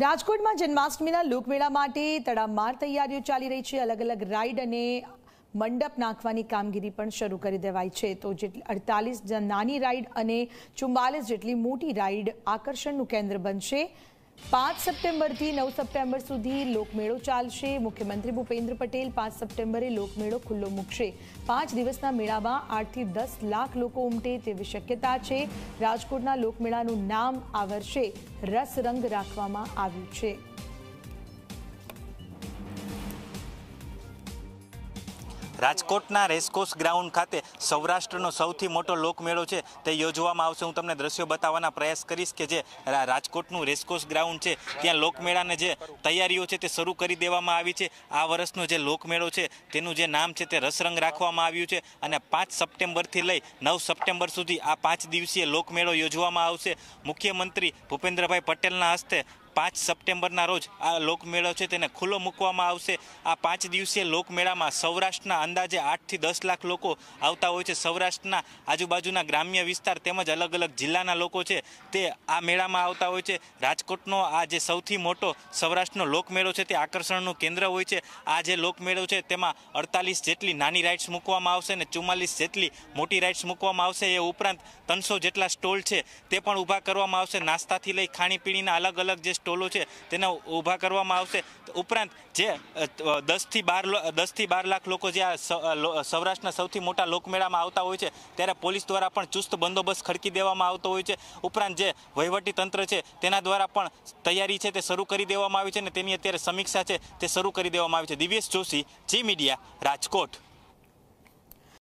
રાજકોટમાં જન્માષ્ટમીના લોકમેળા માટે તડામાર તૈયારીઓ ચાલી રહી છે. અલગ અલગ રાઈડ અને મંડપ નાખવાની કામગીરી પણ શરૂ કરી દેવાઈ છે. તો જેટલી અડતાલીસ નાની રાઈડ અને ચુમ્બાલીસ જેટલી મોટી રાઈડ આકર્ષણનું કેન્દ્ર બનશે. પાંચ સપ્ટેમ્બરથી નવ સપ્ટેમ્બર સુધી લોકમેળો ચાલશે. મુખ્યમંત્રી ભૂપેન્દ્ર પટેલ પાંચ સપ્ટેમ્બરે લોકમેળો ખુલ્લો મૂકશે. પાંચ દિવસના મેળામાં આઠથી દસ લાખ લોકો ઉમટે તેવી શક્યતા છે. રાજકોટના લોકમેળાનું નામ આ વર્ષે રસરંગ રાખવામાં આવ્યું છે. રાજકોટના રેસકોર્સ ગ્રાઉન્ડ ખાતે સૌરાષ્ટ્રનો સૌથી મોટો લોકમેળો છે, તે યોજવામાં આવશે. હું તમને દ્રશ્યો બતાવવાના પ્રયાસ કરીશ કે જે રાજકોટનું રેસકોર્સ ગ્રાઉન્ડ છે, ત્યાં લોકમેળાને જે તૈયારીઓ છે તે શરૂ કરી દેવામાં આવી છે. આ વર્ષનો જે લોકમેળો છે, તેનું જે નામ છે તે રસરંગ રાખવામાં આવ્યું છે અને પાંચ સપ્ટેમ્બરથી લઈ નવ સપ્ટેમ્બર સુધી આ પાંચ દિવસીય લોકમેળો યોજવામાં આવશે. મુખ્યમંત્રી ભૂપેન્દ્રભાઈ પટેલના હસ્તે પાંચ સપ્ટેમ્બરના રોજ આ લોકમેળો છે તેને ખુલ્લો મૂકવામાં આવશે. આ પાંચ દિવસીય લોકમેળામાં સૌરાષ્ટ્રના અંદાજે આઠથી દસ લાખ લોકો આવતા હોય છે. સૌરાષ્ટ્રના આજુબાજુના ગ્રામ્ય વિસ્તાર તેમજ અલગ અલગ જિલ્લાના લોકો છે તે આ મેળામાં આવતા હોય છે. રાજકોટનો આ જે સૌથી મોટો સૌરાષ્ટ્રનો લોકમેળો છે તે આકર્ષણનું કેન્દ્ર હોય છે. આ જે લોકમેળો છે તેમાં અડતાલીસ જેટલી નાની રાઇડ્સ મૂકવામાં આવશે અને ચુમ્માલીસ જેટલી મોટી રાઇડ્સ મૂકવામાં આવશે. એ ઉપરાંત ત્રણસો જેટલા સ્ટોલ છે તે પણ ઊભા કરવામાં આવશે. નાસ્તાથી લઈ ખાણીપીણીના અલગ અલગ જે સ્ટોલો છે તેના ઊભા કરવામાં આવશે. ઉપરાંત જે દસથી બાર દસથી બાર લાખ લોકો જે આ સૌરાષ્ટ્રના સૌથી મોટા લોકમેળામાં આવતા હોય છે, ત્યારે પોલીસ દ્વારા પણ ચુસ્ત બંદોબસ્ત ખડકી દેવામાં આવતો હોય છે. ઉપરાંત જે વહીવટી તંત્ર છે, તેના દ્વારા પણ તૈયારી છે તે શરૂ કરી દેવામાં આવી છે અને તેની અત્યારે સમીક્ષા છે તે શરૂ કરી દેવામાં આવી છે. Divyesh Joshi, Zee media, Rajkot.